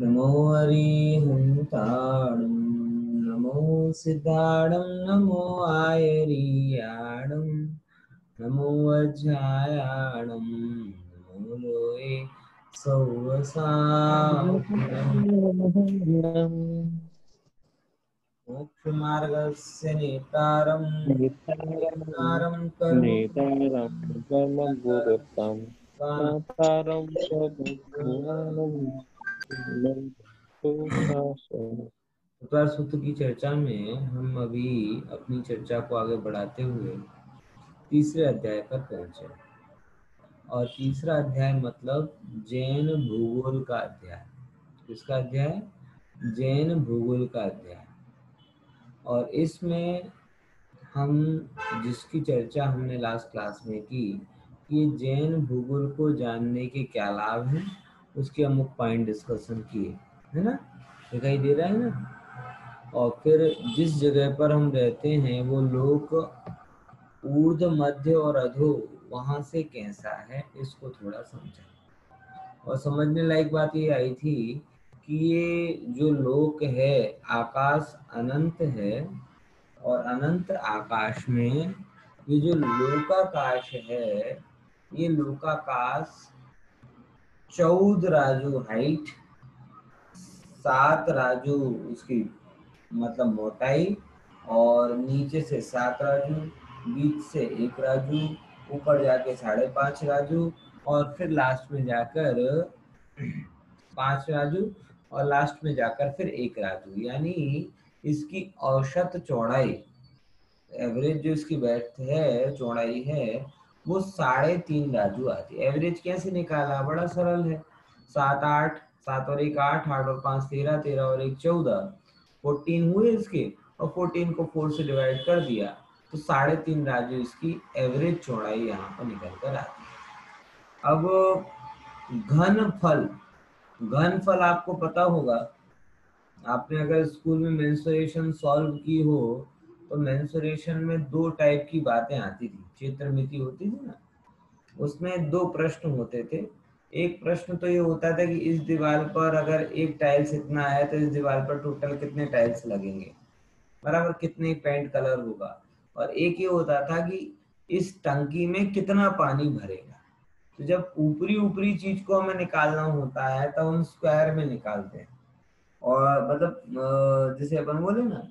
नमो हरिहन्ताणं नमो सिद्धाणं नमो आयरीयाणं नमो वज्रायाणं नमो लोये सौवसाम् मोक्षमार्गस्य नेतारं नेतारं नेतारं कर्मगुरुतं मातारं सूत्र की चर्चा में हम अभी अपनी चर्चा को आगे बढ़ाते हुए तीसरे अध्याय पर पहुँचे और तीसरा अध्याय मतलब जैन भूगोल का अध्याय। किसका अध्याय? जैन भूगोल का अध्याय। और इसमें हम जिसकी चर्चा हमने लास्ट क्लास में की, कि जैन भूगोल को जानने के क्या लाभ हैं? उसके अमुक पॉइंट डिस्कशन किए, है ना? दिखाई दे रहा है ना? और फिर जिस जगह पर हम रहते हैं, वो लोक ऊर्ध, मध्य और अधो, वहाँ से कैसा है, इसको थोड़ा समझा और समझने लायक बात ये आई थी कि ये जो लोक है, आकाश अनंत है, और अनंत आकाश में ये जो लोकाकाश है, ये लोकाकाश चौदह राजू हाइट सात राजू उसकी मतलब मोटाई, और नीचे से सात राजू, बीच से एक राजू, ऊपर जाके साढ़े पाँच राजू, और फिर लास्ट में जाकर पाँच राजू, और लास्ट में जाकर फिर एक राजू। यानी इसकी औसत चौड़ाई एवरेज जो इसकी बैठ है, चौड़ाई है वो साढ़े तीन राजू आती। है एवरेज कैसे निकाला? बड़ा सरल है। सात आठ, सात और एक आठ आठ और पाँच तेरह तेरह और एक चौदह। फोर्टीन हुए इसके और फोर्टीन को फोर से डिवाइड कर दिया। तो साढ़े तीन राजू इसकी एवरेज चौड़ाई यहाँ पर निकल कर आती है। अब घन फल। घन फल आपको पता होगा। आपने अगर स्कूल में मेंसुरेशन सॉल्व की हो तो मेंसुरेशन में दो टाइप की बातें आती थी। क्षेत्र मिति होती थी ना, उसमें दो प्रश्न होते थे। एक प्रश्न तो ये होता था कि इस दीवार पर अगर एक टाइल्स इतना है तो इस दीवार पर टोटल कितने टाइल्स लगेंगे? बराबर कितने पेंट कलर होगा? और एक ये होता था कि इस टंकी में कितना पानी भरेगा? तो जब ऊपरी ऊपरी चीज़ को हमें निकालना होता है तो हम स्क्वायर में निकालते हैं। और मतलब जैसे अपन बोले ना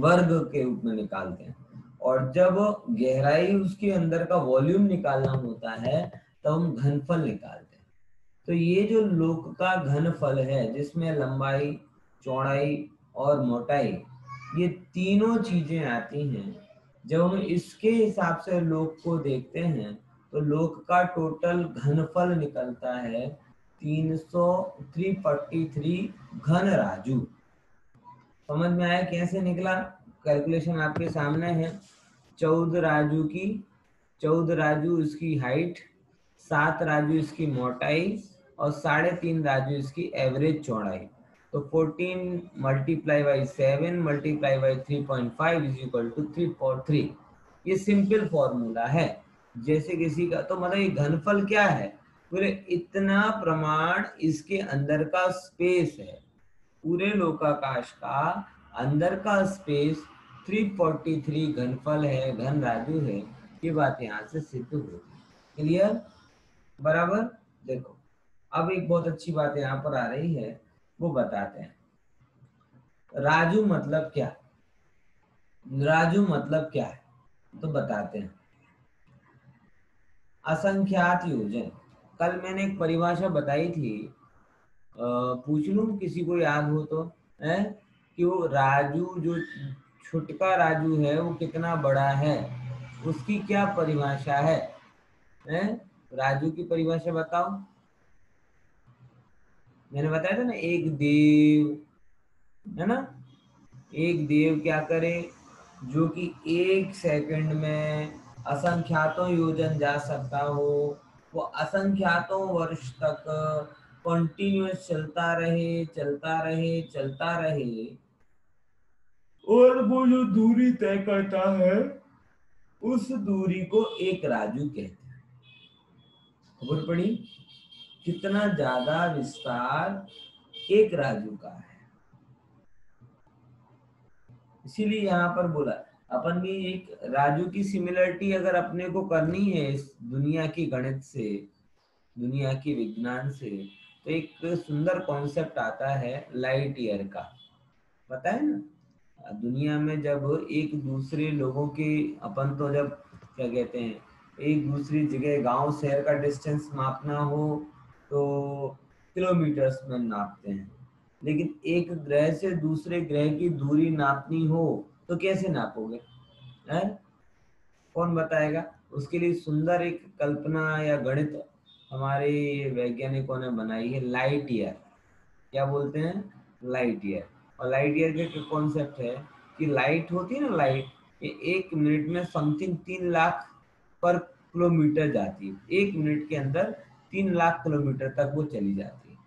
वर्ग के रूप में निकालते हैं। और जब गहराई उसके अंदर का वॉल्यूम निकालना होता है तो हम घनफल निकालते हैं। तो ये जो लोक का घनफल है, जिसमें लंबाई, चौड़ाई और मोटाई, ये तीनों चीज़ें आती हैं। जब हम इसके हिसाब से लोक को देखते हैं तो लोक का टोटल घनफल निकलता है तीन सौ थ्री फोर्टी थ्री घन राजू। समझ में आया कैसे निकला? कैलकुलेशन आपके सामने है। चौदह राजू की चौदह राजू इसकी हाइट सात राजू इसकी मोटाई और साढ़े तीन राजू इसकी एवरेज चौड़ाई। तो 14 multiply by seven multiply by three point five is equal to three four three ये सिंपल फॉर्मूला है। जैसे किसी का तो मतलब ये घनफल क्या है? पूरे इतना प्रमाण इसके अंदर का स्पेस है। पूरे लोकाकाश का अंदर का स्पेस 343 घनफल है, घन राजू है, ये बात यहाँ से सिद्ध होगी क्लियर बराबर? देखो, अब एक बहुत अच्छी बात यहाँ पर आ रही है, वो बताते हैं। राजू मतलब क्या? राजू मतलब क्या है? तो बताते हैं। असंख्यात योजन। कल मैंने एक परिभाषा बताई थी पूछ लू किसी को याद हो तो है? कि वो राजू जो छुटका राजू है, वो कितना बड़ा है? उसकी क्या परिभाषा है? हैं? राजू की परिभाषा बताओ। मैंने बताया था ना, एक देव, है ना? एक देव क्या करे, जो कि एक सेकंड में असंख्यातों योजन जा सकता हो, वो असंख्यातों वर्ष तक कंटिन्यूस चलता रहे चलता रहे चलता रहे। और वो जो दूरी तय करता है, उस दूरी को एक राजू कहते हैं। खबर पड़ी कितना ज़्यादा विस्तार एक राजू का है। इसीलिए यहाँ पर बोला, अपन भी एक राजू की सिमिलरिटी अगर अपने को करनी है इस दुनिया की गणित से, दुनिया की विज्ञान से एक सुंदर कॉन्सेप्ट आता है लाइट ईयर का। पता है ना? दुनिया में जब एक दूसरे लोगों की, अपन तो जब, क्या कहते हैं, एक दूसरी जगह गाँव, शहर का डिस्टेंस मापना हो तो किलोमीटर्स में नापते हैं। लेकिन एक ग्रह से दूसरे ग्रह की दूरी नापनी हो तो कैसे नापोगे? कौन बताएगा? उसके लिए सुंदर एक कल्पना या गणित हमारे वैज्ञानिकों ने बनाई है लाइट ईयर क्या बोलते हैं? लाइट ईयर और लाइट ईयर का कॉन्सेप्ट है? कि लाइट होती है ना लाइट ये एक मिनट में समथिंग तीन लाख पर किलोमीटर जाती है। एक मिनट के अंदर तीन लाख किलोमीटर तक वो चली जाती है।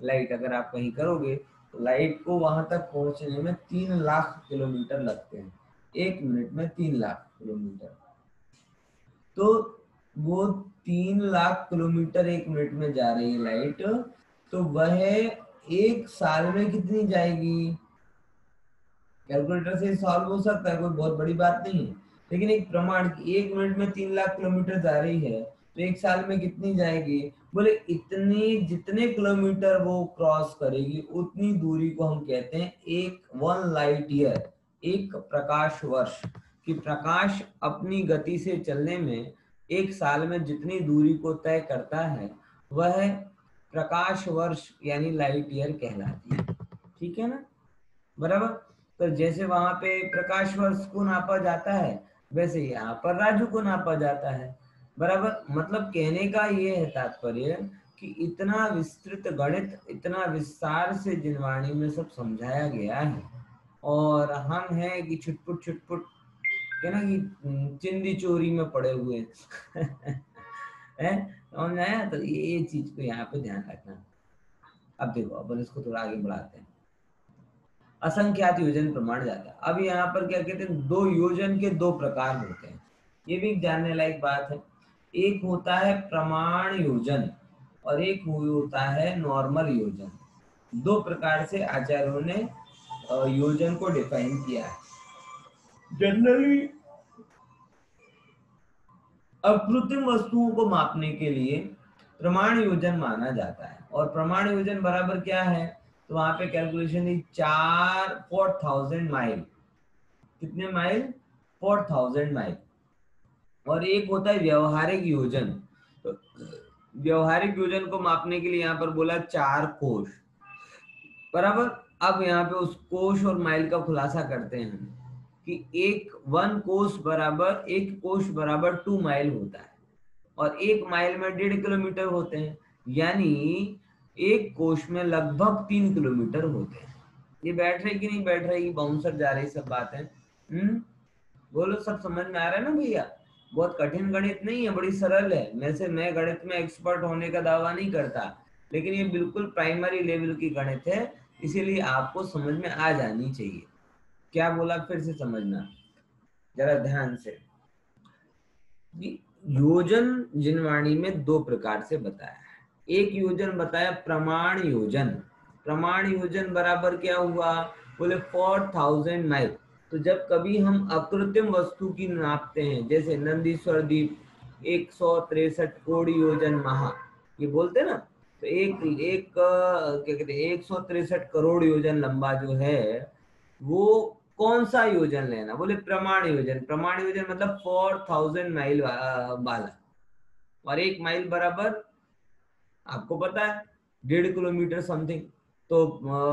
लाइट अगर आप कहीं करोगे तो लाइट को वहाँ तक पहुँचने में तीन लाख किलोमीटर लगते हैं। एक मिनट में तीन लाख किलोमीटर। तो वो तीन लाख किलोमीटर एक मिनट में जा रही है लाइट। तो वह एक साल में कितनी जाएगी? कैलकुलेटर से सॉल्व हो सकता है, कोई बहुत बड़ी बात नहीं है। लेकिन एक प्रमाण की एक मिनट में तीन लाख किलोमीटर जा रही है तो एक साल में कितनी जाएगी? बोले, इतनी, जितने किलोमीटर वो क्रॉस करेगी, उतनी दूरी को हम कहते हैं एक वन लाइट ईयर एक प्रकाश वर्ष। कि प्रकाश अपनी गति से चलने में एक साल में जितनी दूरी को तय करता है, वह प्रकाश वर्ष यानी लाइट ईयर कहलाती है। ठीक है ना? बराबर? तो जैसे वहाँ पे प्रकाश वर्ष को नापा जाता है, वैसे यहाँ पर राजू को नापा जाता है। बराबर? मतलब कहने का ये है तात्पर्य कि इतना विस्तृत गणित, इतना विस्तार से जिनवाणी में सब समझाया गया है। और हम हैं कि छुटपुट छुटपुट क्या ना कि चिंदी चोरी में पड़े हुए। हैं? आया? तो ये चीज़ को यहाँ पे ध्यान रखना। अब देखो, अपन इसको थोड़ा आगे बढ़ाते हैं। असंख्यात योजन प्रमाण जाता है। अब यहाँ पर क्या कहते हैं? दो योजन के दो प्रकार होते हैं। ये भी जानने लायक बात है। एक होता है प्रमाण योजन और एक होता है नॉर्मल योजन। दो प्रकार से आचार्यों ने योजन को डिफाइन किया है। जनरली अकृत्रिम वस्तुओं को मापने के लिए प्रमाण योजन माना जाता है। और प्रमाण योजन बराबर क्या है? तो वहाँ पे कैलकुलेशन थी चार फोर थाउज़ेंड माइल कितने माइल फोर थाउज़ेंड माइल और एक होता है व्यवहारिक योजन। तो व्यवहारिक योजन को मापने के लिए यहाँ पर बोला चार कोश। बराबर? अब यहाँ पे उस कोश और माइल का खुलासा करते हैं। कि एक वन कोश बराबर, एक कोश बराबर टू माइल होता है। और एक माइल में डेढ़ किलोमीटर होते हैं, यानी एक कोश में लगभग तीन किलोमीटर होते हैं। ये बैठ रहे कि नहीं बैठ रही बाउंसर जा रही सब बातें। हम्म? बोलो, सब समझ में आ रहा है ना भैया? बहुत कठिन गणित नहीं है, बड़ी सरल है। वैसे मैं गणित में एक्सपर्ट होने का दावा नहीं करता, लेकिन ये बिल्कुल प्राइमरी लेवल की गणित है, इसीलिए आपको समझ में आ जानी चाहिए। क्या बोला फिर से समझना? जरा ध्यान से। योजन जिनवाणी में दो प्रकार से बताया है। एक योजन बताया प्रमाण योजन। प्रमाण योजन बराबर क्या हुआ? बोले फोर थाउज़ेंड माइल तो जब कभी हम अकृत्रिम वस्तु की नापते हैं, जैसे नंदीश्वर द्वीप एक सौ तिरसठ कोड़ी योजन महा, ये बोलते ना? तो एक एक, क्या कहते हैं, एक सौ तिरसठ करोड़ योजन लंबा जो है, वो कौन सा योजन लेना? बोले प्रमाण योजन। प्रमाण योजन मतलब फोर थाउज़ेंड माइल वाला और एक माइल बराबर, आपको पता है, डेढ़ किलोमीटर समथिंग तो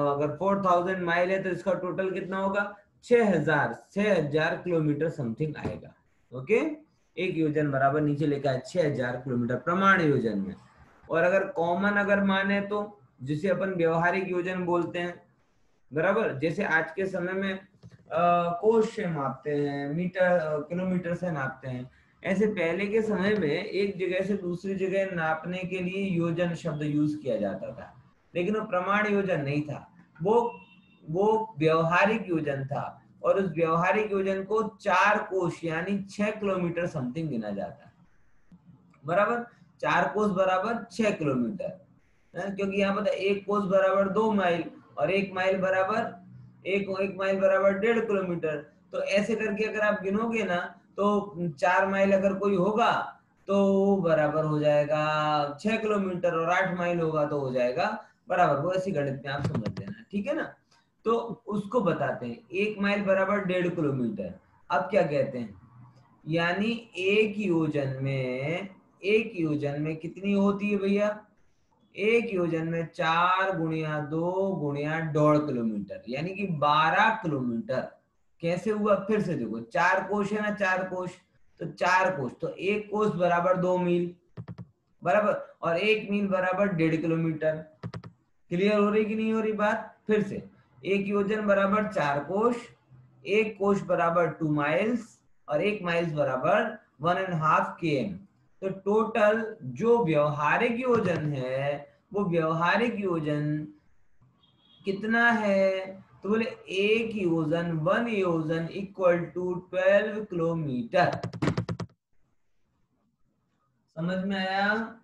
अगर फोर थाउज़ेंड माइल है तो इसका टोटल कितना होगा? छह हज़ार छह हज़ार किलोमीटर समथिंग आएगा। ओके? एक योजन बराबर नीचे लेकर है छह हज़ार किलोमीटर प्रमाण योजन में। और अगर कॉमन अगर माने तो जिसे अपन व्यवहारिक योजन बोलते हैं, बराबर? जैसे आज के समय में कोश से मापते हैं, मीटर किलोमीटर से नापते हैं। ऐसे पहले के समय में एक जगह से दूसरी जगह नापने के लिए योजन शब्द यूज़ किया जाता था, लेकिन वो प्रमाण योजन नहीं था। वो वो व्यवहारिक योजन था और उस व्यवहारिक योजन को चार कोश यानी छह किलोमीटर समथिंग गिना जाता। है बराबर? चार कोस बराबर छह किलोमीटर। क्योंकि यहाँ पर एक कोस बराबर दो माइल और एक माइल बराबर एक एक माइल बराबर डेढ़ किलोमीटर। तो ऐसे करके अगर आप गिनोगे ना तो चार माइल अगर कोई होगा तो बराबर हो जाएगा, छह किलोमीटर और आठ माइल होगा तो हो जाएगा, बराबर। वो ऐसी गणित में आप समझ लेना ठीक है ना? तो उसको बताते हैं, एक माइल बराबर डेढ़ किलोमीटर। अब क्या कहते हैं? यानी एक योजन में, एक योजन में कितनी होती है भैया? एक योजन में चार गुणिया दो गुणिया डेढ़ किलोमीटर, यानी कि बारह किलोमीटर। कैसे हुआ? फिर से देखो, चार कोश है ना चार कोश? तो चार कोश तो एक कोश बराबर दो मील, बराबर, और एक मील बराबर डेढ़ किलोमीटर। क्लियर हो रही कि नहीं हो रही बात? फिर से, एक योजन बराबर चार कोश, एक कोश बराबर टू माइल्स और एक माइल्स बराबर वन एंड हाफ़ के तो टोटल जो व्यवहारिक योजन है वो व्यवहारिक योजन कितना है? तो बोले, एक योजन, वन योजन इक्वल टू ट्वेल्व किलोमीटर समझ में आया?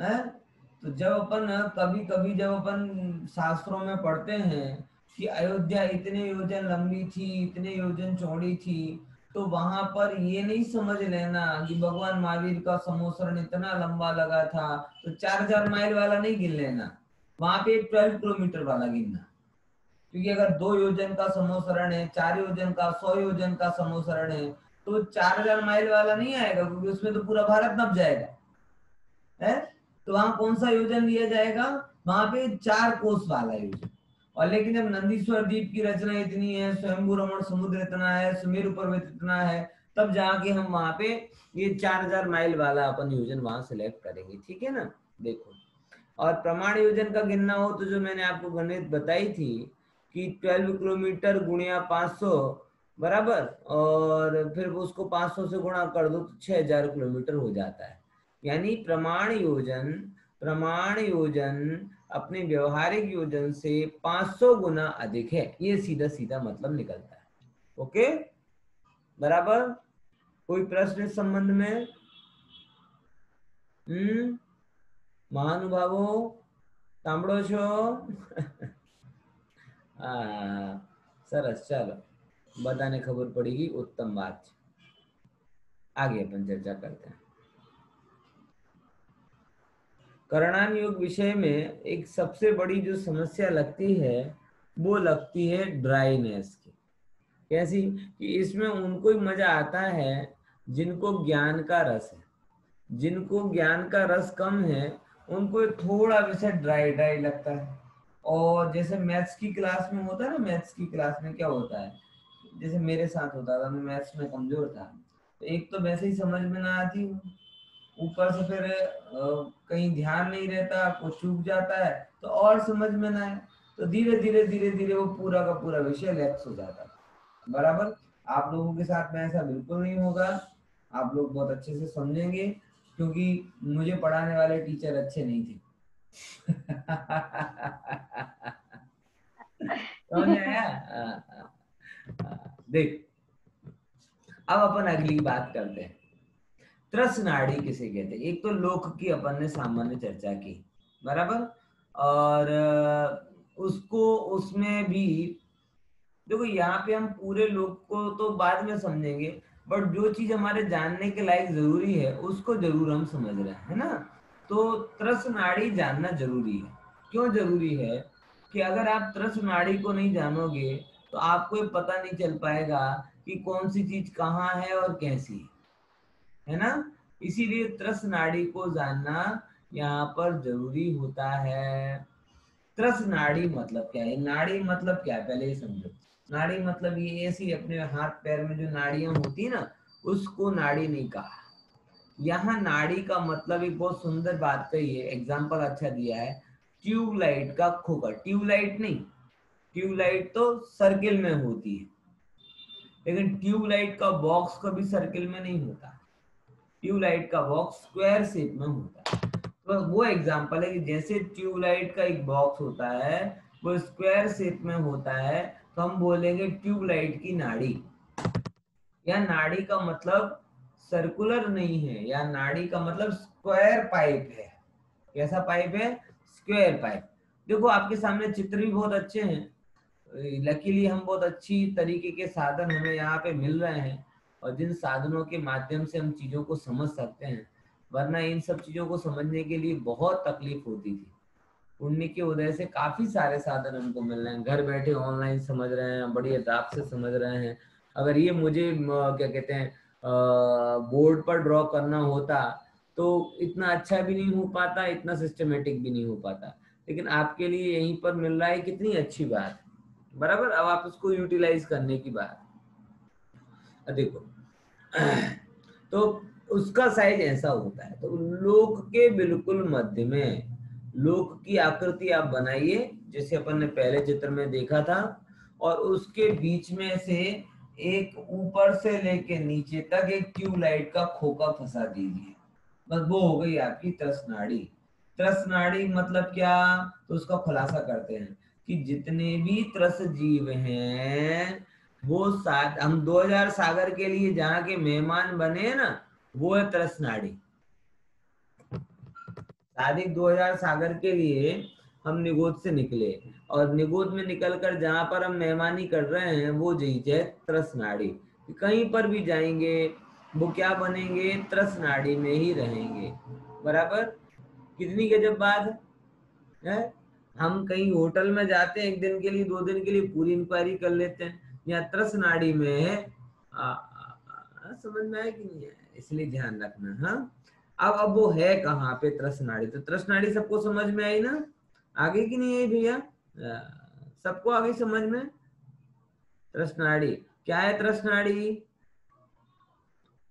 है? तो जब अपन कभी कभी जब अपन शास्त्रों में पढ़ते हैं कि अयोध्या इतने योजन लंबी थी, इतने योजन चौड़ी थी तो वहाँ पर ये नहीं समझ लेना कि भगवान महावीर का समोसरण इतना लंबा लगा था तो चार हज़ार माइल वाला नहीं गिन लेना। वहाँ पे ट्वेल्व किलोमीटर वाला गिनना। क्योंकि अगर दो योजन का समोसरण है, चार योजन का, सौ योजन का समोसरण है तो चार हज़ार माइल वाला नहीं आएगा, क्योंकि उसमें तो पूरा भारत नप जाएगा। है? तो वहाँ कौन सा योजन लिया जाएगा? वहाँ पे चार कोस वाला योजन। और लेकिन जब नंदीश्वर द्वीप की रचना इतनी है स्वयंभू रमण समुद्र इतना है, सुमेरु पर्वत इतना है, तब जाके हम वहाँ पे ये चार हज़ार माइल वाला अपन योजन वहाँ सेलेक्ट करेंगे, ठीक है ना? देखो। और प्रमाण योजन का गिनना हो तो जो मैंने आपको गणित बताई थी कि 12 किलोमीटर गुणिया 500 बराबर? और फिर उसको 500 से गुणा कर दो तो 6000 किलोमीटर हो जाता है। यानी प्रमाण योजन प्रमाण योजन अपने व्यवहारिक योजन से 500 गुना अधिक है ये सीधा सीधा मतलब निकलता है ओके बराबर कोई प्रश्न इस संबंध में हम्म महानुभावो સાંભળો છો સરસ ચાલો બધાને ખબર પડી ગઈ ઉત્તમ વાત છે आगे अपन चर्चा करते हैं करणान योग विषय में एक सबसे बड़ी जो समस्या लगती है, वो लगती है ड्राइनेस की। कैसी? कि इसमें उनको ही मज़ा आता है, जिनको ज्ञान का रस है। जिनको ज्ञान का रस कम है, उनको थोड़ा वैसे ड्राई ड्राई लगता है। और जैसे मैथ्स की क्लास में होता है ना मैथ्स की क्लास में क्या होता है? जैसे मेरे साथ होता था, मैं मैथ्स में कमज़ोर था। तो एक तो वैसे ही समझ में ना आती ऊपर से फिर कहीं ध्यान नहीं रहता कुछ चूक जाता है तो और समझ में ना तो धीरे धीरे धीरे धीरे वो पूरा का पूरा विषय लैप्स हो जाता है। बराबर? आप लोगों के साथ में ऐसा बिल्कुल नहीं होगा। आप लोग बहुत अच्छे से समझेंगे, क्योंकि मुझे पढ़ाने वाले टीचर अच्छे नहीं थे। समझ आया? देख, अब अपन अगली बात करते हैं। त्रस नाड़ी किसे कहते हैं? एक तो लोक की अपन ने सामान्य चर्चा की, बराबर? और उसको, उसमें भी, देखो यहाँ पे हम पूरे लोक को तो बाद में समझेंगे बट जो चीज़ हमारे जानने के लायक ज़रूरी है, उसको ज़रूर हम समझ रहे हैं, है ना? तो त्रस नाड़ी जानना ज़रूरी है। क्यों ज़रूरी है? कि अगर आप त्रस नाड़ी को नहीं जानोगे तो आपको पता नहीं चल पाएगा कि कौन सी चीज़ कहाँ है और कैसी है। है ना? इसीलिए त्रस नाड़ी को जानना यहाँ पर ज़रूरी होता है। त्रस नाड़ी मतलब क्या है? नाड़ी मतलब क्या है? पहले ये समझो। नाड़ी मतलब ये ऐसी अपने हाथ पैर में जो नाड़ियाँ होती ना, उसको नाड़ी नहीं कहा। यहाँ नाड़ी का मतलब एक बहुत सुंदर बात कही है। एग्ज़ाम्पल अच्छा दिया है। ट्यूबलाइट का खोखा। ट्यूबलाइट नहीं। ट्यूबलाइट तो सर्किल में होती है। लेकिन ट्यूबलाइट का बॉक्स कभी सर्किल में नहीं होता। ट्यूबलाइट का बॉक्स स्क्वायर शेप में होता है। तो वो एग्जांपल है कि जैसे ट्यूबलाइट का एक बॉक्स होता है, वो स्क्वायर शेप में होता है तो हम बोलेंगे ट्यूबलाइट की नाड़ी। या नाड़ी का मतलब सर्कुलर नहीं है, या नाड़ी का मतलब स्क्वायर पाइप है। कैसा पाइप है? स्क्वायर पाइप देखो, आपके सामने चित्र भी बहुत अच्छे हैं। लकीली हम बहुत अच्छी तरीके के साधन हमें यहाँ पे मिल रहे हैं। और जिन साधनों के माध्यम से हम चीज़ों को समझ सकते हैं, वरना इन सब चीज़ों को समझने के लिए बहुत तकलीफ़ होती थी। पुण्य के उदय से काफ़ी सारे साधन हमको मिल रहे हैं। घर बैठे ऑनलाइन समझ रहे हैं, बड़ी अदाब से समझ रहे हैं। अगर ये मुझे क्या कहते हैं बोर्ड पर ड्रॉ करना होता तो इतना अच्छा भी नहीं हो पाता, इतना सिस्टमेटिक भी नहीं हो पाता। लेकिन आपके लिए यहीं पर मिल रहा है, कितनी अच्छी बात। बराबर, अब आप उसको यूटिलाइज करने की बात। देखो तो उसका साइज़ ऐसा होता है। तो लोक के बिल्कुल मध्य में लोक की आकृति आप बनाइए, जैसे अपन ने पहले चित्र में देखा था, और उसके बीच में से एक ऊपर से लेके नीचे तक एक ट्यूबलाइट का खोखा फंसा दीजिए। बस वो हो गई आपकी त्रसनाड़ी त्रसनाड़ी मतलब क्या? तो उसका खुलासा करते हैं कि जितने भी त्रस जीव हैं वो साथ, हम 2000 सागर के लिए जहाँ के मेहमान बने हैं ना, वो है त्रसनाड़ी। सादिक 2000 सागर के लिए हम निगोद से निकले। और निगोद में निकलकर जहाँ पर हम मेहमानी कर रहे हैं, वो जीज है त्रसनाड़ी। कहीं पर भी जाएँगे, वो क्या बनेंगे, त्रसनाड़ी में ही रहेंगे। बराबर? कितनी गजब बात है। हम कहीं होटल में जाते हैं, एक दिन के लिए, दो दिन के लिए पूरी इंक्वायरी कर लेते हैं। या त्रस नाड़ी में आ, आ, समझ में आया कि नहीं है इसलिए ध्यान रखना हाँ? अब अब वो है कहाँ पे त्रस नाड़ी तो त्रस नाड़ी सबको समझ में आई ना? आगे की नहीं आई भैया? सबको आगे समझ में? त्रसनाड़ी क्या है त्रसनाड़ी?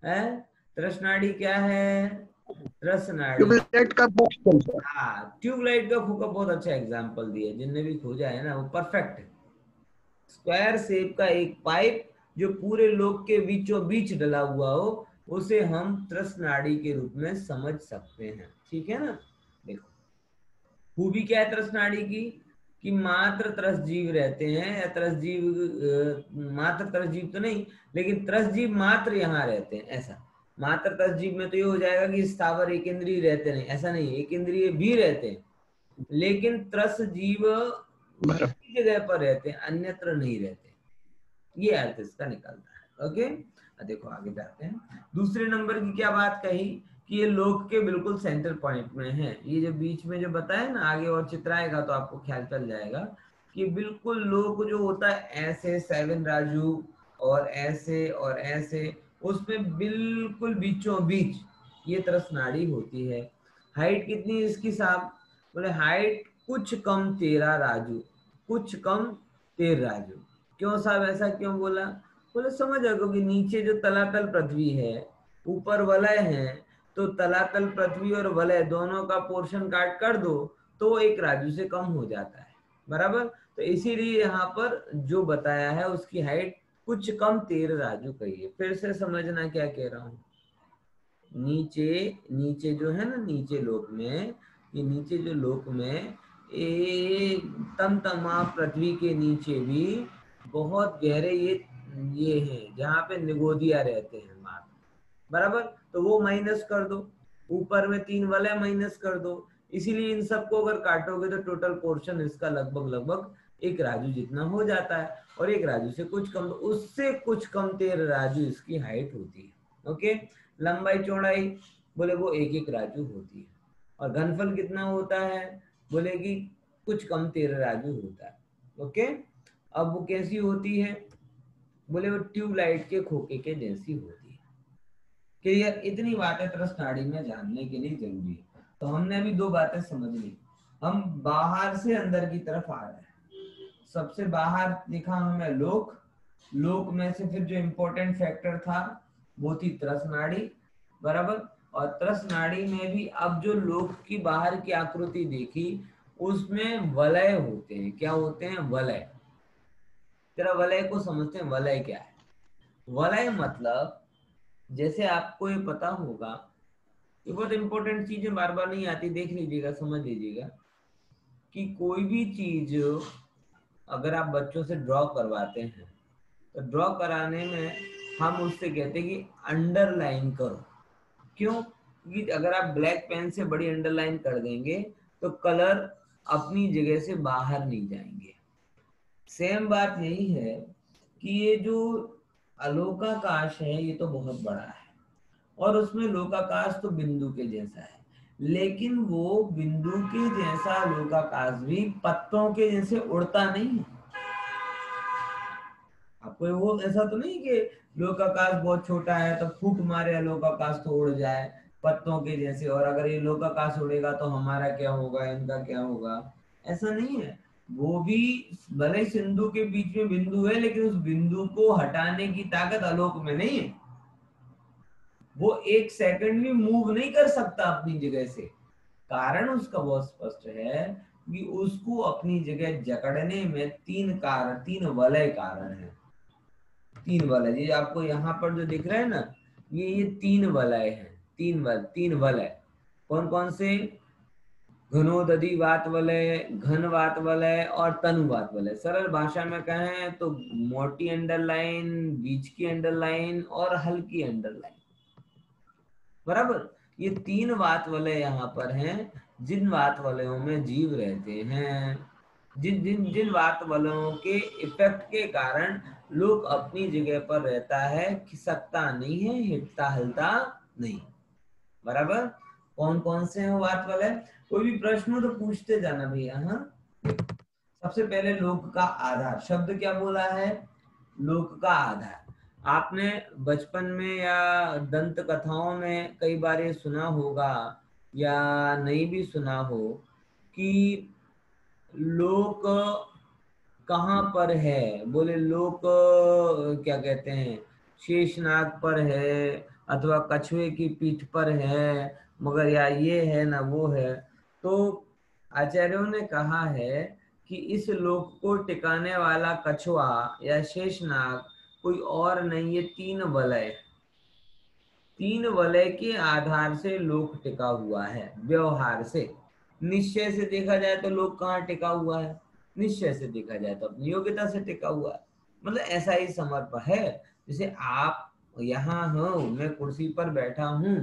है? त्रसनाड़ी क्या है? त्रसनाड़ी। ट्यूबलाइट का हाँ ट्यूबलाइट का फूका बहुत अच्छा एग्जांपल दिया जिनने भी खोजा है ना वो परफेक्ट है। स्क्वायर शेप का एक पाइप जो पूरे लोग के बीचों बीच डला हुआ हो, उसे हम त्रस नाड़ी के रूप में समझ सकते हैं। ठीक है ना? देखो। खूबी क्या है त्रस नाड़ी की? कि मात्र त्रस जीव रहते हैं, या त्रस जीव मात्र त्रस जीव तो नहीं, लेकिन त्रस जीव मात्र यहाँ रहते हैं, ऐसा। मात्र त्रस जीव में तो ये हो जाएगा कि स्थावर एक इंद्रिय रहते नहीं, ऐसा नहीं एक इंद्रिय भी रहते हैं, लेकिन त्रस जीव जगह पर रहते हैं अन्यत्र नहीं रहते. ये अर्थ इसका निकलता है. ओके देखो, आगे जाते हैं. दूसरे नंबर की क्या बात कही? कि ये लोक के बिल्कुल सेंटर पॉइंट में है. ये जो बीच में जो बताया ना, आगे और चित्र आएगा तो आपको ख्याल चल जाएगा कि बिल्कुल लोक जो होता है, ऐसे सेवन राजू और ऐसे और ऐसे, उसमें बिल्कुल बीचों बीच ये तरफ़ नाड़ी होती है. हाइट कितनी है इसकी साहब? बोले हाइट कुछ कम तेरह राजू। कुछ कम तेर राजू। क्यों साहब ऐसा क्यों बोला? बोले, समझ आगो कि नीचे जो तलातल पृथ्वी है, ऊपर वलय है तो तलातल पृथ्वी और वलय दोनों का पोर्शन काट कर दो तो एक राजू से कम हो जाता है। बराबर? तो इसीलिए यहाँ पर जो बताया है, उसकी हाइट कुछ कम तेर राजू कहिए फिर से समझना क्या कह रहा हूँ? नीचे नीचे जो है ना, नीचे लोक में, ये नीचे जो लोक में तम तमा पृथ्वी के नीचे भी बहुत गहरे ये ये है, जहाँ पे निगोदिया रहते हैं मार बराबर? तो वो माइनस कर दो। ऊपर में तीन वाले माइनस कर दो। इसीलिए इन सबको अगर काटोगे तो टोटल पोर्शन इसका लगभग लगभग एक राजू जितना हो जाता है। और एक राजू से कुछ कम, उससे कुछ कम तेर राजू इसकी हाइट होती है। ओके? लंबाई चौड़ाई, बोले वो एक एक राजू होती है। और घनफल कितना होता है? बोले कि कुछ कम तेरह राजू होता है। ओके अब वो कैसी होती है? बोले, वो ट्यूबलाइट के खोखे के जैसी होती है। क्लियर? इतनी बातें तरस नाड़ी में जानने के लिए ज़रूरी है। तो हमने अभी दो बातें समझ ली। हम बाहर से अंदर की तरफ़ आ रहे हैं। सबसे बाहर देखा हमें लोक। लोक में से फिर जो इम्पोर्टेंट फैक्टर था, वो थी त्रस नाड़ी बराबर? और त्रस नाड़ी में भी अब जो लोक की बाहर की आकृति देखी, उसमें वलय होते हैं। क्या होते हैं? वलय। तेरा वलय को समझते हैं। वलय क्या है? वलय मतलब जैसे आपको ये पता होगा, ये बहुत इंपॉर्टेंट चीज़ बार बार नहीं आती, देख लीजिएगा, समझ लीजिएगा, कि कोई भी चीज़ अगर आप बच्चों से ड्रॉ करवाते हैं तो ड्रॉ कराने में हम उससे कहते हैं कि अंडरलाइन करो। क्यों? क्योंकि अगर आप ब्लैक पेन से बड़ी अंडरलाइन कर देंगे तो कलर अपनी जगह से बाहर नहीं जाएँगे। सेम बात यही है कि ये जो अलोकाकाश है, ये तो बहुत बड़ा है। और उसमें लोकाकाश तो बिंदु के जैसा है। लेकिन वो बिंदु के जैसा लोकाकाश भी पत्तों के जैसे उड़ता नहीं है। आपको वो ऐसा तो नहीं कि लोकाकाश बहुत छोटा है तो फूट मारे लोकाकाश तो उड़ जाए, पत्तों के जैसे। और अगर ये लोकाकाश उड़ेगा तो हमारा क्या होगा, इनका क्या होगा? ऐसा नहीं है। वो भी भले सिंधु के बीच में बिंदु है, लेकिन उस बिंदु को हटाने की ताकत आलोक में नहीं है। वो एक सेकंड भी मूव नहीं कर सकता अपनी जगह से। कारण उसका बहुत स्पष्ट है कि उसको अपनी जगह जकड़ने में तीन कारण तीन वलय कारण है। तीन वलय। ये आपको यहाँ पर जो दिख रहा है ना, ये ये तीन वलय है। तीन वल, तीन वलय। कौन कौन से? घनोदधि वात वलय, घन वात वलय और तनु वात वलय। सरल भाषा में कहें तो मोटी अंडरलाइन बीच की अंडरलाइन और हल्की अंडरलाइन बराबर? ये तीन वात वलय यहाँ पर हैं, जिन वात वलयों में जीव रहते हैं। जिन जिन जिन वात वलयों के इफ़ेक्ट के कारण लोग अपनी जगह पर रहता है, खिसकता नहीं है हिटता हिलता नहीं। बराबर? कौन कौन से हैं वात वलय कोई भी प्रश्न हो तो पूछते जाना भैया हाँ? सबसे पहले लोक का आधार। शब्द क्या बोला है? लोक का आधार। आपने बचपन में या दंत कथाओं में कई बार ये सुना होगा या नहीं भी सुना हो कि लोक कहाँ पर है? बोले, लोक, क्या कहते हैं, शेषनाग पर है अथवा कछुए की पीठ पर है, मगर या ये है ना वो है। तो आचार्यों ने कहा है कि इस लोक को टिकाने वाला कछुआ या शेषनाग कोई और नहीं, ये तीन वलय। तीन वलय के आधार से लोक टिका हुआ है, व्यवहार से। निश्चय से देखा जाए तो लोग कहाँ टिका हुआ है? निश्चय से देखा जाए तो अपनी योग्यता से टिका हुआ मतलब ऐसा ही समर्प है, जैसे आप यहाँ हो, मैं कुर्सी पर बैठा हूँ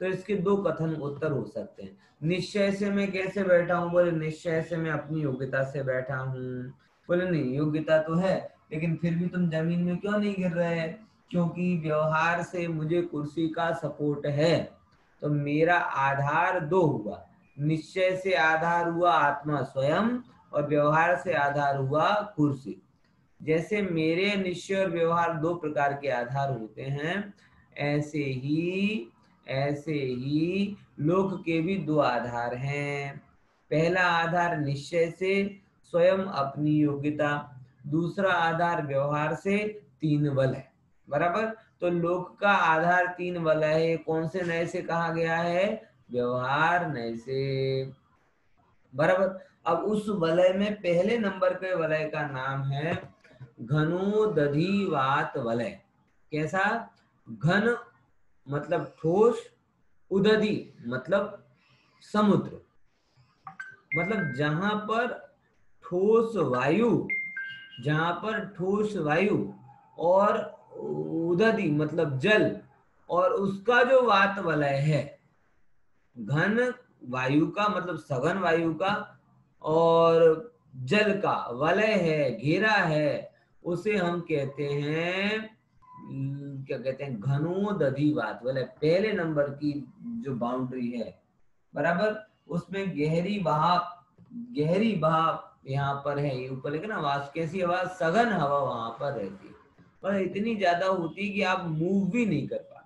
तो इसके दो कथन उत्तर हो सकते हैं। निश्चय से मैं कैसे बैठा हूँ? बोले, निश्चय से मैं अपनी योग्यता से बैठा हूँ। बोले, नहीं, योग्यता तो है, लेकिन फिर भी तुम ज़मीन में क्यों नहीं गिर रहे? क्योंकि व्यवहार से मुझे कुर्सी का सपोर्ट है तो मेरा आधार दो हुआ। निश्चय से आधार हुआ आत्मा स्वयं और व्यवहार से आधार हुआ कुर्सी। जैसे मेरे निश्चय और व्यवहार दो प्रकार के आधार होते हैं। ऐसे ही ऐसे ही लोक के भी दो आधार हैं। पहला आधार निश्चय से स्वयं अपनी योग्यता, दूसरा आधार व्यवहार से तीन बल है। बराबर? तो लोक का आधार तीन बल है। कौन से नए से कहा गया है? व्यवहार नए से। बराबर? अब उस वलय में पहले नंबर के वलय का नाम है घनोदधिवात वलय। कैसा? घन मतलब ठोस, उदधि मतलब समुद्र। मतलब जहाँ पर ठोस वायु, जहाँ पर ठोस वायु और उदधि मतलब जल और उसका जो वात वलय है, घन वायु का मतलब सघन वायु का और जल का वलय है, घेरा है, उसे हम कहते हैं क्या कहते हैं घनोदधि वात वलय। पहले नंबर की जो बाउंड्री है, बराबर? उसमें गहरी बहा गहरी बहा यहाँ पर है, ये ऊपर लेकिन आवाज़ कैसी आवाज़? सघन हवा वहाँ पर रहती है। पर इतनी ज़्यादा होती कि आप मूव भी नहीं कर पाते।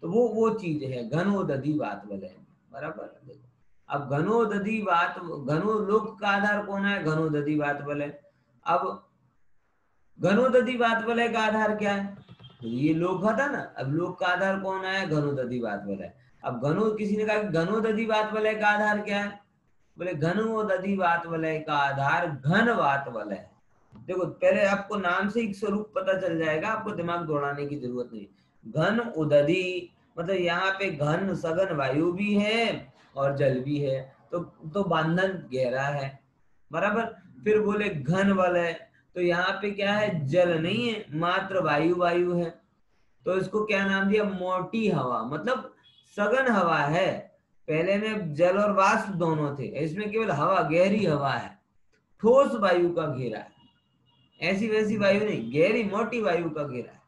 तो वो वो चीज़ है घनोदधि बात बोले बराबर? देखो। अब घनोदधि बात, घनो लोक का आधार कौन है? घनोदधि बात बोले। अब घनोदधि बात बोले का आधार क्या है? तो ये लोक था ना, अब लोक का आधार कौन है? घनोदधि बात बोले। अब घनो, किसी ने कहा घनोदधि बात बोले का आधार क्या है? बोले घन दधि वात वलय का आधार घन वात वलय देखो, पहले आपको नाम से एक स्वरूप पता चल जाएगा, आपको दिमाग दौड़ाने की ज़रूरत नहीं। घन उदधि मतलब यहाँ पे घन, सघन वायु भी है और जल भी है तो तो बंधन गहरा है। बराबर? फिर बोले, घन वलय तो यहाँ पे क्या है? जल नहीं है, मात्र वायु वायु है। तो इसको क्या नाम दिया? मोटी हवा। मतलब सघन हवा है। पहले में जल और वाष्प दोनों थे। इसमें केवल हवा, गहरी हवा है। ठोस वायु का घेरा है। ऐसी वैसी वायु नहीं, गहरी मोटी वायु का घेरा है।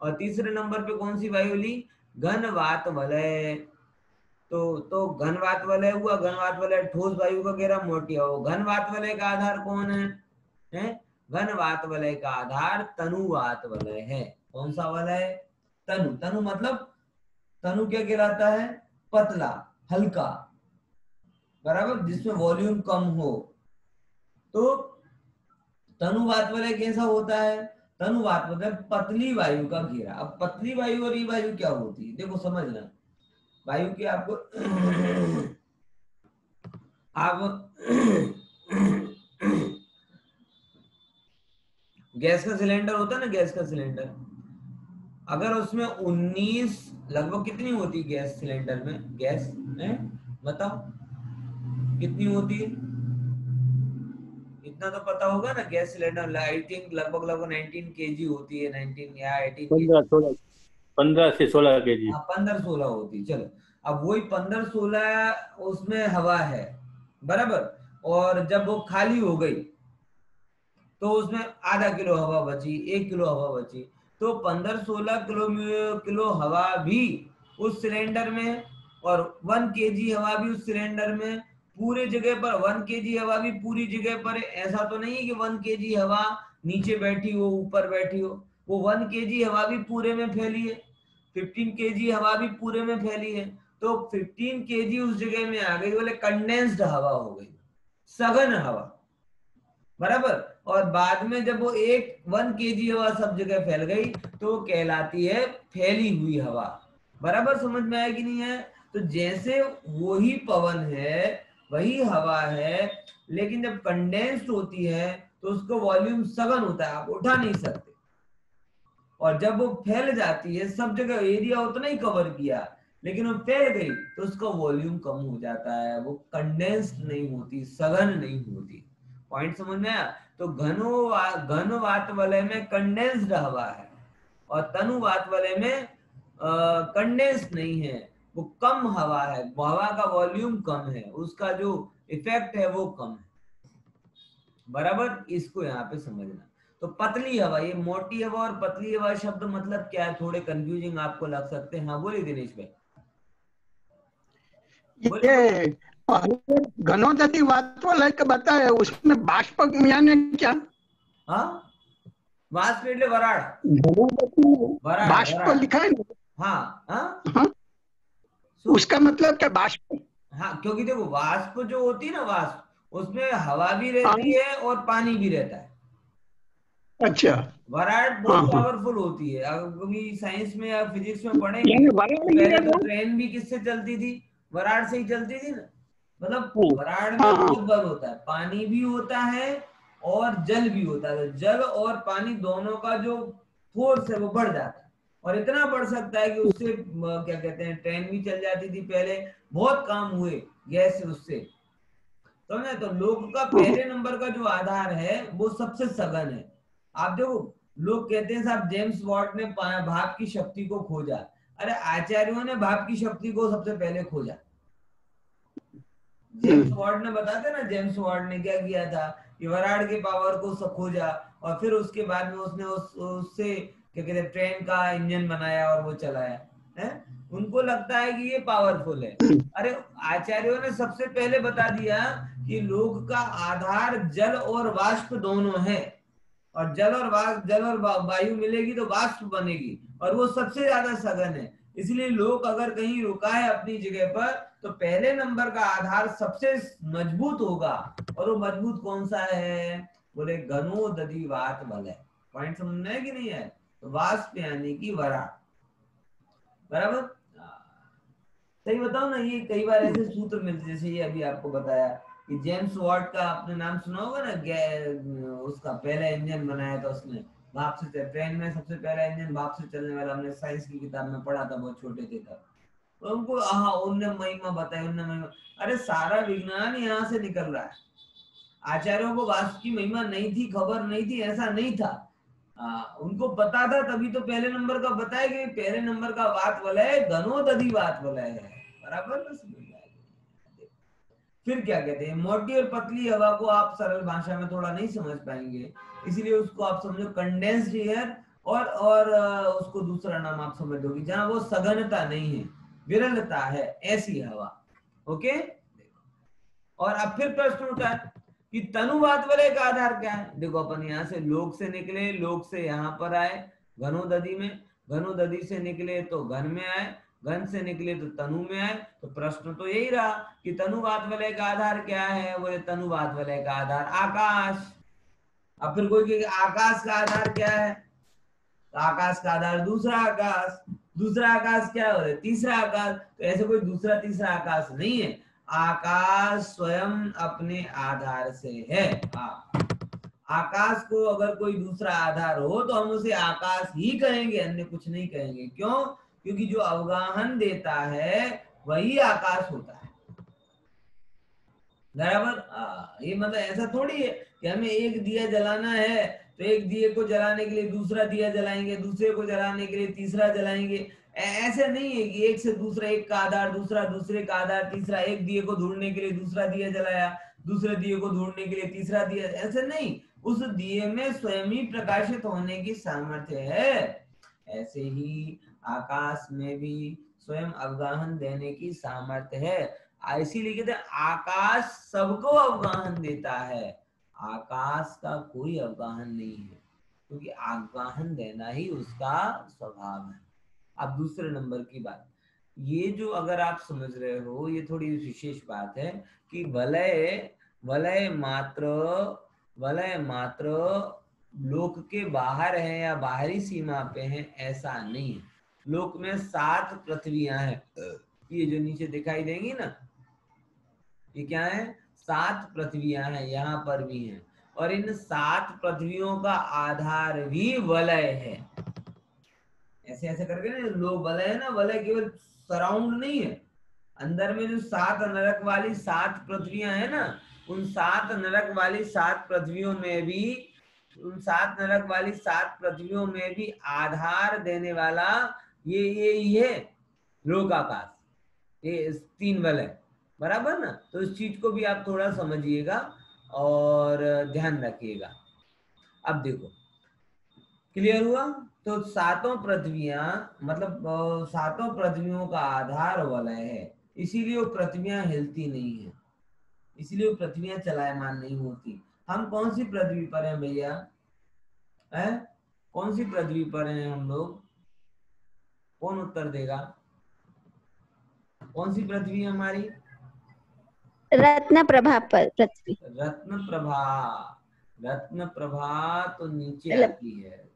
और तीसरे नंबर पे कौन सी वायु ली? घन वात वलय तो तो घन वात वलय हुआ घन वात वलय ठोस वायु का घेरा मोटी हो घन वात वलय का आधार कौन है, है? घन वात वलय का आधार तनु वात वलय है। कौन सा वलय तनु। तनु मतलब तनु क्या कहलाता है? पतला हल्का। बराबर? जिसमें वॉल्यूम कम हो। तो तनुवात वाले कैसा होता है? तनुवात मतलब पतली वायु का घेरा। अब पतली वायु और ई वायु क्या होती है? देखो समझना। वायु के आपको आप गैस का सिलेंडर होता है ना, गैस का सिलेंडर। अगर उसमें 19 लगभग कितनी होती है गैस सिलेंडर में? गैस, है? बताओ। कितनी होती है? इतना तो पता होगा ना, गैस सिलेंडर आई थिंक लगभग लगभग 19 केजी होती है 19 या 18 पंद्रह से सोलह के जी। हाँ पंद्रह सोलह होती, चलो। अब वही पंद्रह सोलह उसमें हवा है, बराबर? और जब वो खाली हो गई तो उसमें आधा किलो हवा बची, एक किलो हवा बची तो पंद्रह सोलह किलो किलो हवा भी उस सिलेंडर में और वन केजी हवा भी उस सिलेंडर में, पूरे जगह पर वन केजी हवा भी पूरी जगह पर, ऐसा तो नहीं है कि वन केजी हवा नीचे बैठी हो, ऊपर बैठी हो। वो वन केजी हवा भी पूरे में फैली है फिफ्टीन केजी हवा भी पूरे में फैली है तो फिफ्टीन केजी उस जगह में आ गई बोले कंडेंस्ड हवा हो गई, सघन हवा, बराबर? और बाद में जब वो एक वन के हवा सब जगह फैल गई तो कहलाती है फैली हुई हवा, बराबर समझ में आया कि नहीं है? तो जैसे वही पवन है, वही हवा है, लेकिन जब कंडेंस्ड होती है तो उसको वॉल्यूम सघन होता है, आप उठा नहीं सकते। और जब वो फैल जाती है, सब जगह एरिया उतना ही कवर किया, लेकिन वो फैल गई तो उसका वॉल्यूम कम हो जाता है, वो कंडेंस्ड नहीं होती, सघन नहीं होती। पॉइंट समझ में आया? तो घनो घन वलय में कंडेंस्ड हवा है, और तनु वलय में कंडेंस्ड नहीं है, वो कम हवा है, हवा का वॉल्यूम कम है, उसका जो इफ़ेक्ट है वो कम है। बराबर? इसको यहाँ पे समझना। तो पतली हवा ये मोटी हवा और पतली हवा शब्द मतलब क्या है थोड़े कंफ्यूजिंग आपको लग सकते हैं हाँ बोलिए दिनेश भाई ये घनोदती वास्तव के बताया उसमें बाष्प यानी क्या हाँ वाष्प એટલે વરાળ बाष्प लिखा है हाँ हाँ हाँ उसका मतलब क्या बाष्प हाँ क्योंकि देखो वाष्प जो होती है ना वाष्प उसमें हवा भी रहती है और पानी भी रहता है अच्छा। वराड़ बहुत पावरफुल होती है। कभी साइंस में या फिजिक्स में पढ़ेंगे पहले तो ट्रेन भी किससे चलती थी? वराड़ से ही चलती थी ना? मतलब वराड़ में बहुत बल होता है। पानी भी होता है और जल भी होता है। तो जल और पानी दोनों का जो फोर्स है वो बढ़ जाता है। और इतना बढ़ सकता है कि उससे क्या कहते हैं ट्रेन भी चल जाती थी पहले। बहुत काम हुए गैस उससे। समझे? तो लोग का पहले नंबर का जो आधार है वो सबसे सघन है। आप देखो लोग कहते हैं साहब जेम्स वॉट ने भाप की शक्ति को खोजा। अरे आचार्यों ने भाप की शक्ति को सबसे पहले खोजा। जेम्स वॉर्ड ने बताते ना जेम्स वॉर्ड ने क्या किया था? कि वराड के पावर को खोजा और फिर उसके बाद में उसने उस उससे क्या कहते ट्रेन का इंजन बनाया और वो चलाया है? उनको लगता है कि ये पावरफुल है। अरे आचार्यों ने सबसे पहले बता दिया कि लोग का आधार जल और वाष्प दोनों है। और जल और वाष्प जल और वायु मिलेगी तो वाष्प बनेगी, और वो सबसे ज़्यादा सघन है। इसलिए लोग अगर कहीं रुका है अपनी जगह पर तो पहले नंबर का आधार सबसे मज़बूत होगा। और वो मज़बूत कौन सा है? बोले घनो दधी वात बल है। पॉइंट समझना है कि नहीं है? तो वाष्प यानी कि वरा। बराबर? सही बताओ ना, ये कई बार ऐसे सूत्र मिलते जैसे ये अभी आपको बताया। कि जेम्स वॉट का आपने नाम सुना होगा ना? उसका पहला इंजन बनाया था उसने। भाप से ट्रेन में सबसे पहला इंजन भाप से चलने वाला हमने साइंस की किताब में पढ़ा था बहुत छोटे थे तब। उनको हाँ उनने महिमा बताई उनने महिमा अरे सारा विज्ञान यहाँ से निकल रहा है। आचार्यों को वास्तु की महिमा नहीं थी खबर नहीं थी ऐसा नहीं था। आ, उनको पता था तभी तो पहले नंबर का बताया कि पहले नंबर का बात वलय घनोदधि बात वलय है। बराबर ना फिर क्या कहते हैं, मोटी और पतली हवा को आप सरल भाषा में थोड़ा नहीं समझ पाएँगे। इसलिए उसको आप समझो कंडेंस्ड एयर और और उसको दूसरा नाम आप समझ दोगे, जहाँ वो सघनता नहीं है, विरलता है, ऐसी हवा। ओके? और अब फिर प्रश्न उठा कि तनुवाद वलय का आधार क्या है? देखो, अपन यहाँ से लोक से निकले, लोक से यहाँ पर आए घनोदधि में घनोदधि से निकले तो घन में आए घन से निकले तो तनु में आए तो प्रश्न तो यही रहा कि तनुवाद वलय का आधार क्या है? बोले तनुवाद वलय का आधार, आकाश। अब फिर कोई कहेगा, आकाश का आधार क्या है? तो आकाश का आधार दूसरा आकाश। दूसरा आकाश क्या है? तीसरा आकाश। तो ऐसे कोई दूसरा तीसरा आकाश नहीं है। आकाश स्वयं अपने आधार से है। हाँ। आकाश को अगर कोई दूसरा आधार हो तो हम उसे आकाश ही कहेंगे, अन्य कुछ नहीं कहेंगे। क्यों? क्योंकि जो अवगाहन देता है, वही आकाश होता है। बराबर? ये मतलब ऐसा थोड़ी है कि हमें एक दिया जलाना है तो एक दिए को जलाने के लिए दूसरा दिया जलाएँगे, दूसरे को जलाने के लिए तीसरा जलाएँगे। ऐसे नहीं है कि एक से दूसरा, एक का आधार दूसरा, दूसरे का आधार तीसरा, एक दिए को ढूँढने के लिए दूसरा दिया जलाया, दूसरे दिए को ढूँढने के लिए तीसरा दिया, ऐसे नहीं। उस दिए में स्वयं ही प्रकाशित होने की सामर्थ्य है। ऐसे ही आकाश में भी स्वयं अवगाहन देने की सामर्थ्य है। इसीलिए कहते आकाश सबको अवगाहन देता है। आकाश का कोई अवगाहन नहीं है, क्योंकि अवगाहन देना ही उसका स्वभाव है। अब दूसरे नंबर की बात, ये जो अगर आप समझ रहे हो, ये थोड़ी विशेष बात है कि वलय वलय मात्र वलय मात्र लोक के बाहर है या बाहरी सीमा पे है, ऐसा नहीं है। लोक में सात पृथ्वियाँ हैं। ये जो नीचे दिखाई देंगी ना, ये क्या है? सात पृथ्वियाँ हैं, यहाँ पर भी हैं। और इन सात पृथ्वियों का आधार भी वलय है। ऐसे ऐसे करके ना लो वलय है ना, वलय केवल सराउंड नहीं है। अंदर में जो सात नरक वाली सात पृथ्वियाँ है ना, उन सात नरक वाली सात पृथ्वियों में भी, उन सात नरक वाली सात पृथ्वियों में भी आधार देने वाला ये ये ये लोकाकाश ये तीन वलय बराबर ना? तो इस चीज़ को भी आप थोड़ा समझिएगा और ध्यान रखिएगा। अब देखो क्लियर हुआ? तो सातों पृथ्वियाँ मतलब सातों पृथ्वियों का आधार वलय है। इसीलिए वो पृथ्वियाँ हिलती नहीं है। इसीलिए वो पृथ्वियाँ चलायमान नहीं होती। हम कौन सी पृथ्वी पर हैं भैया? है? कौन सी पृथ्वी पर हैं हम लोग? कौन उत्तर देगा? कौन सी पृथ्वी है हमारी? रत्न प्रभा पर पृथ्वी। रत्न प्रभा रत्न प्रभा तो नीचे आती है।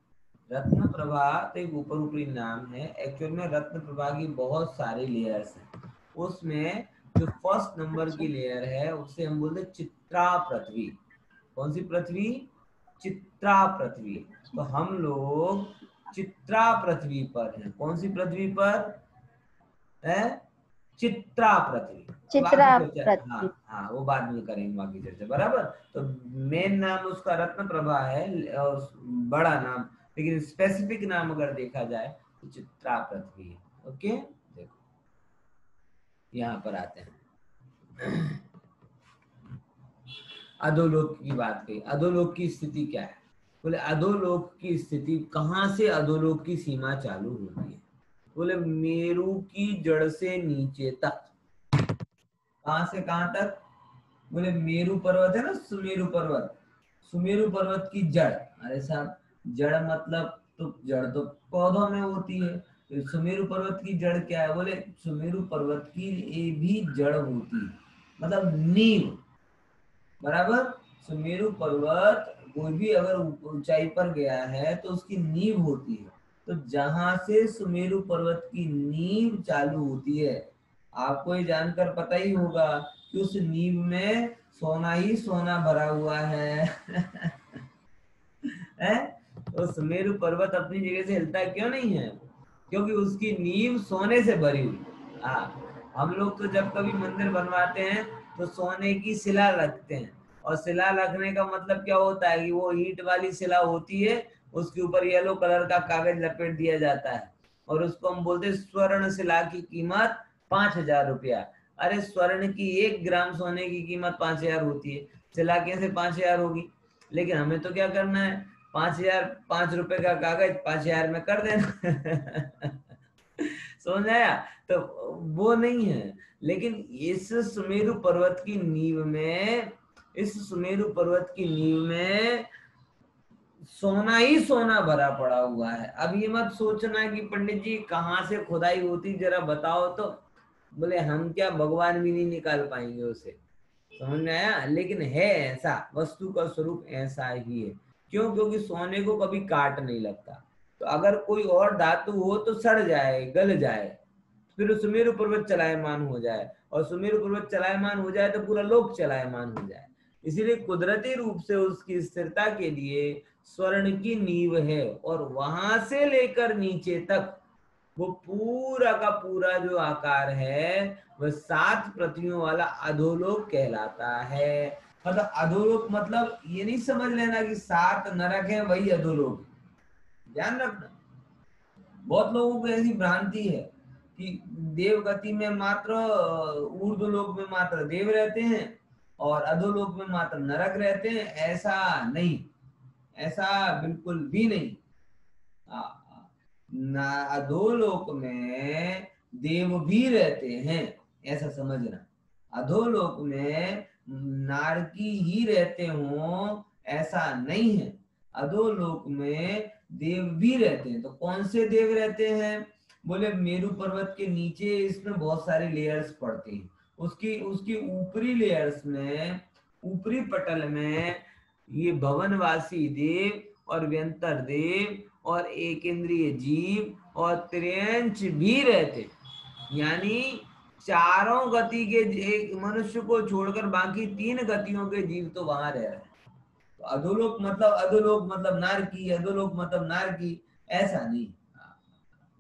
रत्न प्रभा तो एक ऊपर ऊपरी नाम है। एक्चुअल में रत्न प्रभा की बहुत सारे लेयर्स हैं। उसमें जो फ़र्स्ट नंबर की लेयर है उसे हम बोलते हैं चित्रा पृथ्वी। कौन सी पृथ्वी? चित्रा पृथ्वी। तो हम लोग चित्रा पृथ्वी पर है। कौन सी पृथ्वी पर? है? चित्रा पृथ्वी। चित्रा पृथ्वी। हाँ हाँ वो बाद में करेंगे बाकी चर्चा बराबर? तो मेन नाम उसका रत्न प्रभा है और बड़ा नाम लेकिन स्पेसिफिक नाम अगर देखा जाए तो चित्रा पृथ्वी है। ओके देखो। यहाँ पर आते हैं। अधोलोक की बात कही। अधोलोक की स्थिति क्या है? बोले, अधोलोक की स्थिति, कहाँ से अधोलोक की सीमा चालू होती है? बोले, मेरू की जड़ से नीचे तक। कहा से, कहाँ तक? बोले, मेरू पर्वत है ना, सुमेरु पर्वत। सुमेरु पर्वत की जड़। अरे साहब, जड़ मतलब तो जड़ तो पौधों में होती है। तो सुमेरु पर्वत की जड़ क्या है? बोले, सुमेरु पर्वत की ये भी जड़ होती है। मतलब नींव। बराबर? सुमेरु पर्वत कोई भी अगर ऊंचाई पर गया है तो उसकी नींव होती है। तो जहाँ से सुमेरु पर्वत की नींव चालू होती है, आपको ये जानकर पता ही होगा कि उस नींव में सोना ही सोना भरा हुआ है। हैं? तो सुमेरु पर्वत अपनी जगह से हिलता क्यों नहीं है? क्योंकि उसकी नींव सोने से भरी हुई हाँ हम लोग तो जब कभी मंदिर बनवाते हैं तो सोने की शिला रखते हैं। और शिला रखने का मतलब क्या होता है कि वो ईट वाली शिला होती है, उसके ऊपर येलो कलर का कागज़ लपेट दिया जाता है। और उसको हम बोलते हैं स्वर्ण शिला की कीमत पाँच हज़ार रुपया। अरे स्वर्ण की एक ग्राम सोने की कीमत पाँच हज़ार होती है। शिला कैसे पाँच हज़ार होगी? लेकिन हमें तो क्या करना है? पाँच हज़ार, पाँच रुपए का कागज़ पाँच हज़ार में कर देना। समझ आया? तो वो नहीं है। लेकिन इस सुमेरु पर्वत की नींव में इस सुमेरु पर्वत की नींव में सोना ही सोना भरा पड़ा हुआ है। अब ये मत सोचना कि पंडित जी, कहाँ से खुदाई होती, जरा बताओ तो। बोले, हम क्या भगवान भी नहीं निकाल पाएँगे उसे। समझ में आया? लेकिन है ऐसा, वस्तु का स्वरूप ऐसा ही है। क्यों? क्योंकि सोने को कभी काट नहीं लगता। तो अगर कोई और धातु हो तो सड़ जाए, गल जाए, फिर सुमेरु पर्वत चलायमान हो जाए। और सुमेरु पर्वत चलायमान हो जाए तो पूरा लोक चलायमान हो जाए। इसीलिए कुदरती रूप से उसकी स्थिरता के लिए स्वर्ण की नींव है और वहाँ से लेकर नीचे तक वो पूरा का पूरा जो आकार है, वह सात प्रतियों वाला अधोलोक कहलाता है। मतलब अधोलोक मतलब ये नहीं समझ लेना कि सात नरक है, वही अधोलोक। ध्यान रखना। बहुत लोगों को ऐसी भ्रांति है कि देव गति में मात्र ऊर्द लोक में मात्र देव रहते हैं। और अधोलोक में मात्र नरक रहते हैं, ऐसा नहीं। ऐसा बिल्कुल भी नहीं। अधोलोक में देव भी रहते हैं, ऐसा समझना। अधोलोक में नारकी ही रहते हो, ऐसा नहीं है। अधोलोक में देव भी रहते हैं। तो कौन से देव रहते हैं? बोले मेरु पर्वत के नीचे इसमें बहुत सारे लेयर्स पड़ते हैं। उसकी उसकी ऊपरी लेयर्स में, ऊपरी पटल में ये भवनवासी देव और व्यंतर देव और एक इंद्रिय जीव और त्रियंश भी रहते। यानी चारों गति के एक मनुष्य को छोड़कर बाकी तीन गतियों के जीव तो वहाँ रह रहे तो अधोलोक मतलब अधोलोक मतलब नार की अधोलोक मतलब नार की ऐसा नहीं।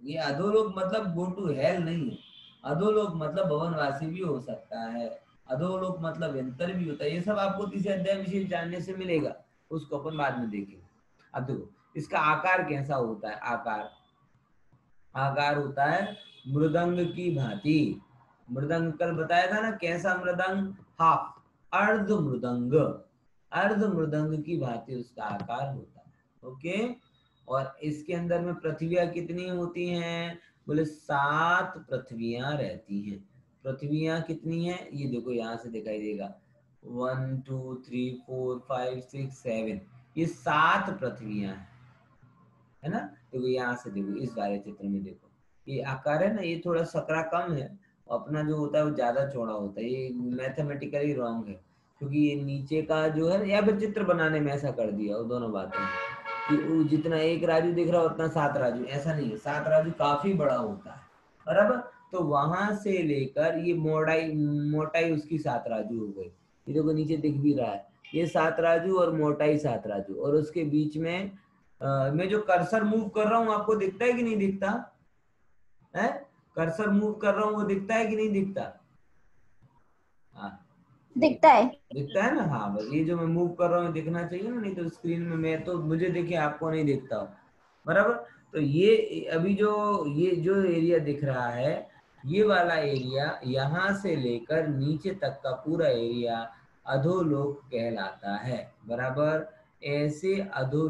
ये अधोलोक मतलब गो टू हेल नहीं है। अधोलोक मतलब भवनवासी भी हो सकता है अधोलोक मतलब यंत्र भी होता है, ये सब आपको तीसरे अध्याय विशेष जानने से मिलेगा, उसको अपन बाद में देखेंगे। अब देखो, इसका आकार कैसा होता है? आकार। आकार होता है मृदंग की भांति। मृदंग कल बताया था ना, कैसा मृदंग? हाफ़। अर्ध मृदंग। अर्ध मृदंग की भांति उसका आकार होता है। ओके? और इसके अंदर में पृथ्वियाँ कितनी होती हैं? बोले, सात पृथ्वियाँ रहती हैं। पृथ्वियाँ कितनी है? ये देखो, यहाँ से दिखाई देगा। One two three four five six seven ये सात पृथ्वियाँ हैं। है ना? देखो, यहाँ से देखो, इस बारे चित्र में देखो। ये आकार है ना, ये थोड़ा सकरा कम है। अपना जो होता है, वो ज़्यादा चौड़ा होता है। ये मैथमेटिकली रॉन्ग है। क्योंकि ये नीचे का जो है या फिर चित्र बनाने में ऐसा कर दिया, वो दोनों बातें कि जितना एक राजू दिख रहा उतना सात राजू। ऐसा नहीं है। सात राजू काफ़ी बड़ा होता है। बराबर? तो वहाँ से लेकर ये मोटाई मोटाई उसकी सात राजू हो गई। ये देखो नीचे दिख भी रहा है। ये सात राजू और मोटाई सात राजू। और उसके बीच में आ, मैं जो कर्सर मूव कर रहा हूँ आपको दिखता है कि नहीं दिखता? है? कर्सर मूव कर रहा हूँ वो दिखता है कि नहीं दिखता? दिखता है। दिखता है ना? हाँ बस ये जो मैं मूव कर रहा हूँ दिखना चाहिए ना, नहीं तो स्क्रीन में मैं तो मुझे देखिए, आपको नहीं दिखता बराबर? तो ये, अभी जो, ये जो एरिया दिख रहा है, ये वाला एरिया यहाँ से लेकर नीचे तक का पूरा एरिया अधोलोक कहलाता है। बराबर? ऐसे अधो